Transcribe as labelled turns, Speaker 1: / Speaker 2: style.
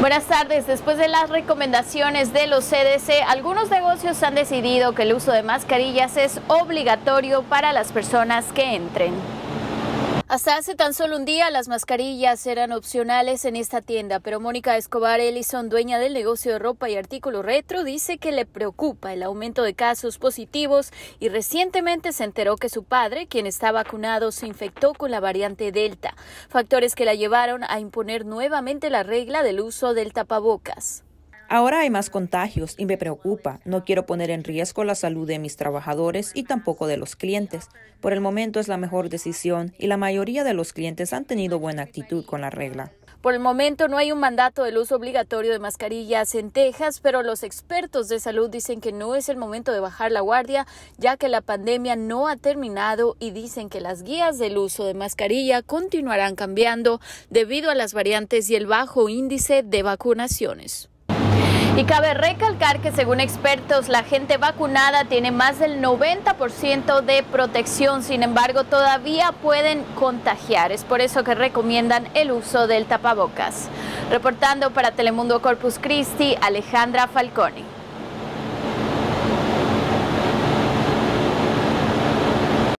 Speaker 1: Buenas tardes. Después de las recomendaciones de los CDC, algunos negocios han decidido que el uso de mascarillas es obligatorio para las personas que entren. Hasta hace tan solo un día las mascarillas eran opcionales en esta tienda, pero Mónica Escobar Ellison, dueña del negocio de ropa y artículos retro, dice que le preocupa el aumento de casos positivos y recientemente se enteró que su padre, quien está vacunado, se infectó con la variante Delta, factores que la llevaron a imponer nuevamente la regla del uso del tapabocas.
Speaker 2: Ahora hay más contagios y me preocupa. No quiero poner en riesgo la salud de mis trabajadores y tampoco de los clientes. Por el momento es la mejor decisión y la mayoría de los clientes han tenido buena actitud con la regla.
Speaker 1: Por el momento no hay un mandato del uso obligatorio de mascarillas en Texas, pero los expertos de salud dicen que no es el momento de bajar la guardia, ya que la pandemia no ha terminado y dicen que las guías del uso de mascarilla continuarán cambiando debido a las variantes y el bajo índice de vacunaciones. Y cabe recalcar que según expertos, la gente vacunada tiene más del 90% de protección, sin embargo, todavía pueden contagiar. Es por eso que recomiendan el uso del tapabocas. Reportando para Telemundo Corpus Christi, Alejandra Falconi.